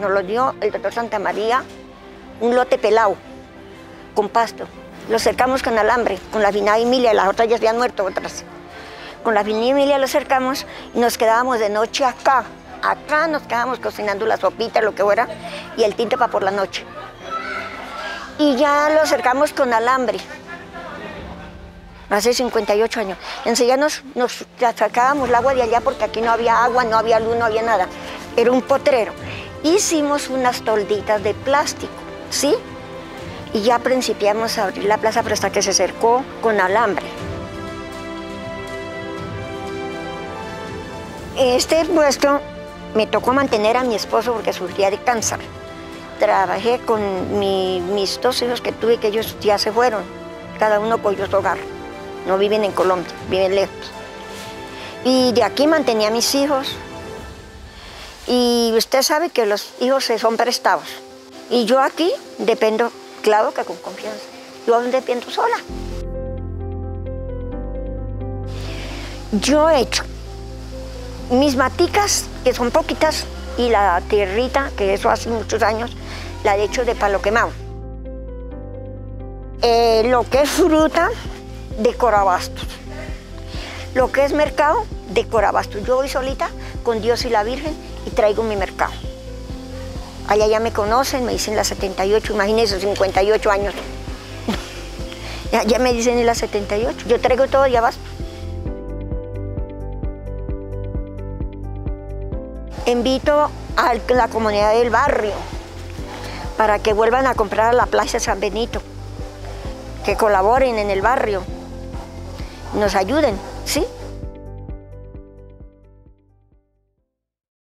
nos lo dio el doctor Santa María, un lote pelado, con pasto. Lo cercamos con alambre, con la finada Emilia, las otras ya habían muerto otras. Con la finada Emilia lo cercamos y nos quedábamos de noche acá. Acá nos quedábamos cocinando la sopita, lo que fuera, y el tinte para por la noche. Y ya lo cercamos con alambre. Hace 58 años. Enseguida nos, nos sacábamos el agua de allá porque aquí no había agua, no había luz, no había nada. Era un potrero. Hicimos unas tolditas de plástico, ¿sí? Y ya principiamos a abrir la plaza, pero hasta que se cercó con alambre. Este puesto me tocó mantener a mi esposo porque sufría de cáncer. Trabajé con mi- mis dos hijos que tuve, que ellos ya se fueron. Cada uno cogió su hogar. No viven en Colombia, viven lejos. Y de aquí mantenía a mis hijos. Y usted sabe que los hijos son prestados. Y yo aquí dependo, claro que con confianza. Yo dependo sola. Yo he hecho mis maticas, que son poquitas, y la tierrita, que eso hace muchos años, la he hecho de palo quemado. Eh, lo que es fruta, de corabastos. Lo que es mercado, de corabastos. Yo voy solita con Dios y la Virgen y traigo mi mercado. Allá ya me conocen, me dicen las 78, imagínense, 58 años. ya, me dicen en las 78. Yo traigo todo y abasto. Invito a la comunidad del barrio para que vuelvan a comprar a la Plaza San Benito, que colaboren en el barrio, nos ayuden, ¿sí?